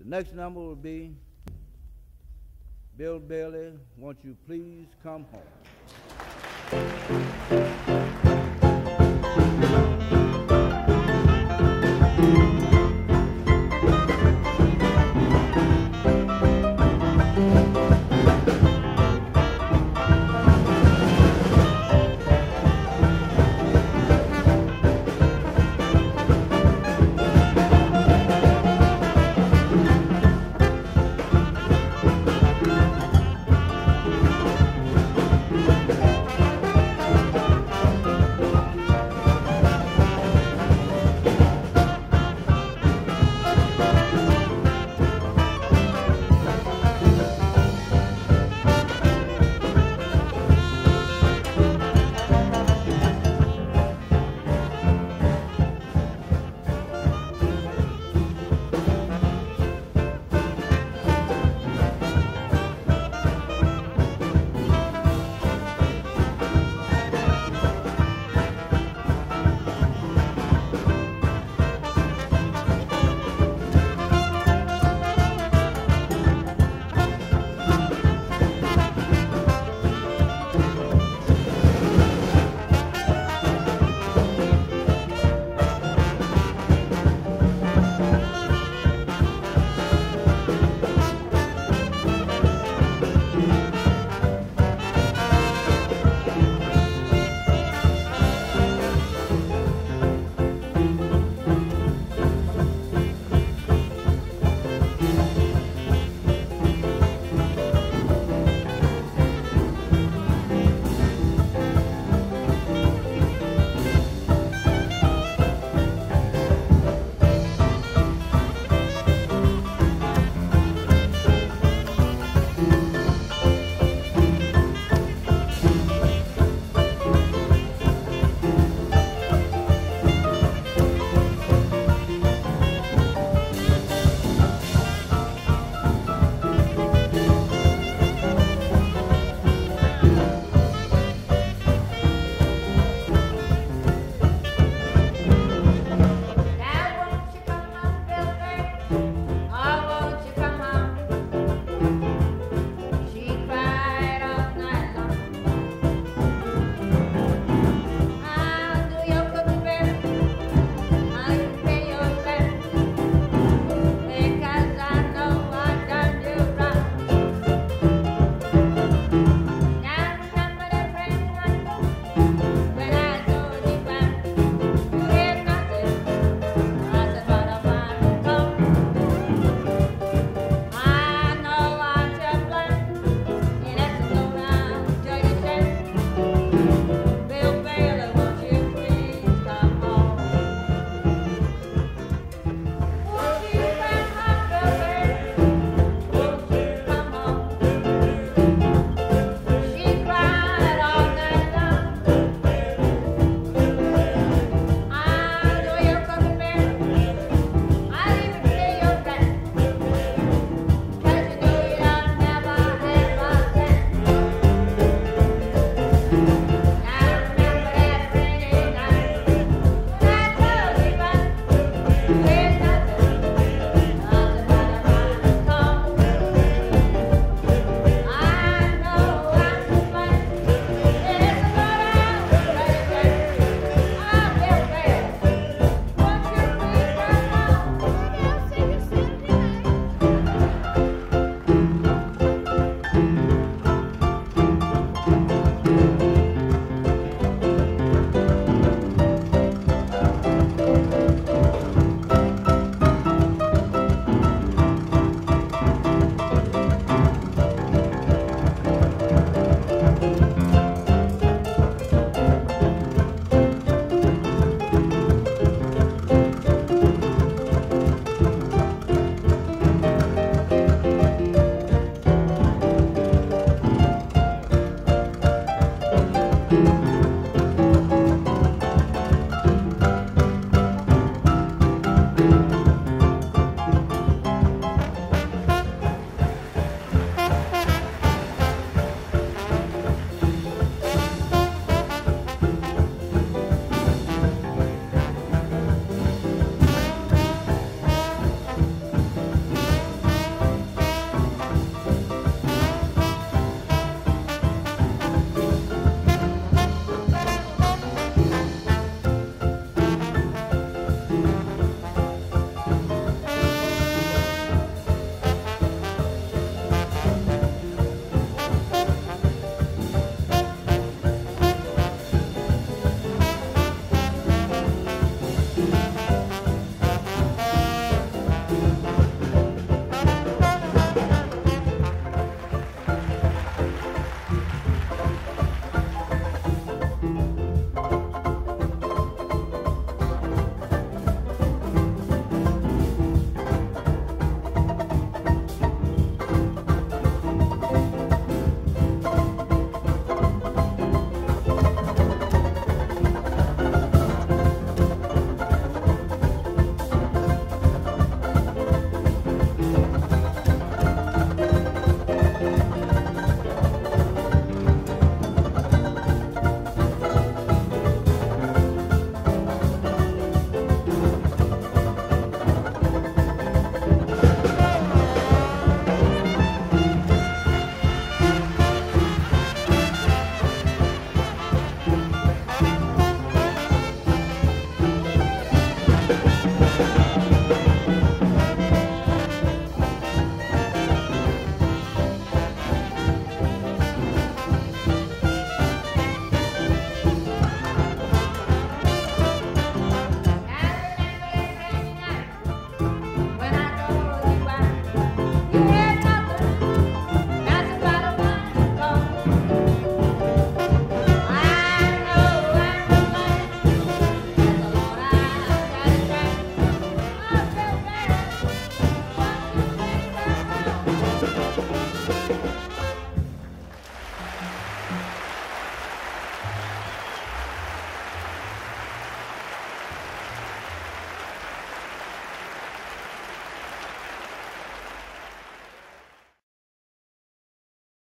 The next number will be Bill Bailey, Won't You Please Come Home?